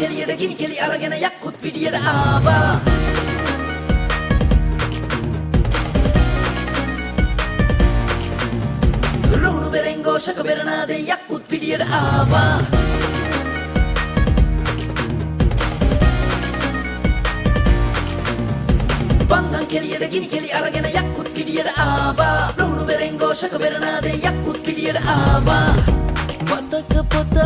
කෙලියට ගිනි කෙලි අරගෙන යක්කුත් පිටියට ආවා. රුණු බෙරෙන් ഘോഷක බෙරනාදේ යක්කුත් පිටියට ආවා. බංගන් කෙලියට ගිනි කෙලි අරගෙන යක්කුත් පිටියට ආවා. රුණු බෙරෙන් ഘോഷක බෙරනාදේ යක්කුත් පිටියට ආවා. මතක පොත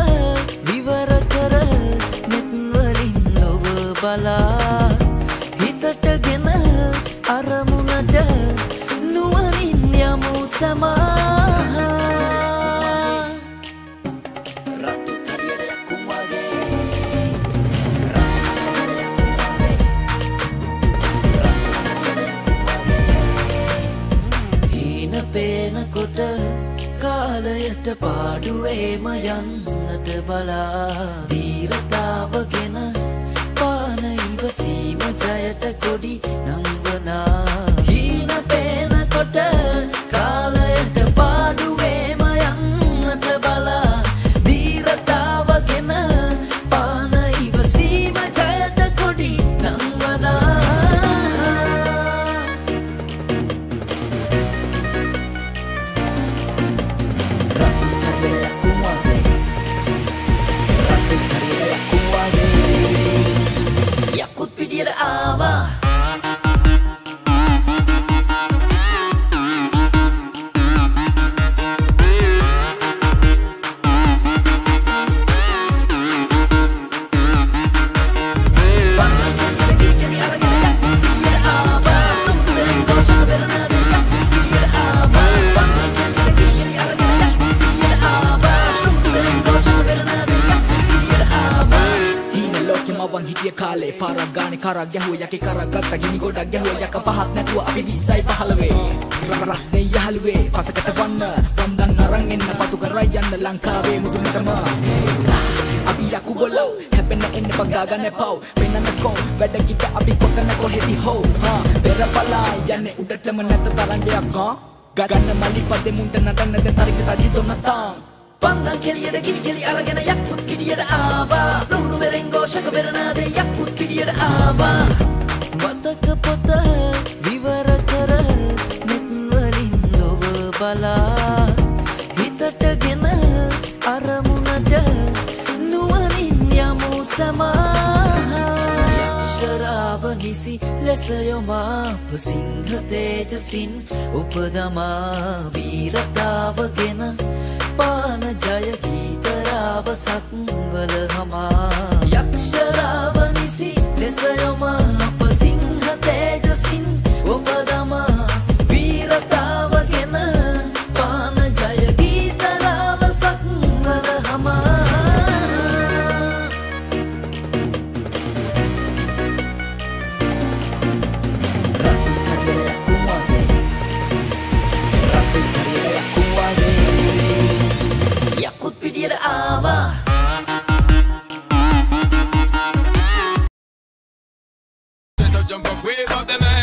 බලා හිතටගෙන අරමුණට නුවරින් යමු සමා රට්ටු තරියට යක්කුම් වගේ රට්ටු තරියට යක්කුම් වගේ හීන පේනකොට කාලයට පාඩුවේම යන්නට බලා. දීරතාවගෙන පාන ඉවසීම ජයට කොඩි නංවනා ලෝකෙම වන් හිටිය කාලේ පාරක් ගානේ කරක් ගැහුව. යකේ කරක් ගත්ත ගිනි ගොඩක් ගැහුව. යක පහක් නැතුව අපි 20යි 15 රස්නේ යහළුවේ පසකට වන්න. වන්දන් අරන් එන්න පතු කරයි යන්න ලංකාවේ මුදුනටම. අපි යකු බොලෝ හැපෙන්න එන්න පගාගන්න පව්. පෙන්නන්න කෝ වැඩ කිට අපි කොතන කොහෙදි හෝ. හා පෙරපලා යන්නේ උඩටම නැත තරංගයක් හා. ගගන්න මලි පදෙ මුන්ට නටන්නද තරික තජි තොන්නතාම් පන්දන් කෙලියට ගිනි කෙලි අරගෙන යක්කුත් පිටියට ශරාවනිසි ලෙසයොමාප සිංහතේජසින් උපදමා වීරතාවගෙන පාන ජයගීතරාව සක්වල හමා යක්ෂරාවනිසි ලෙසයොමාප සිංහතේජසින් උපදමා වීරතාවගෙන පාන ජයගීතරාව සක්වල හමා of man.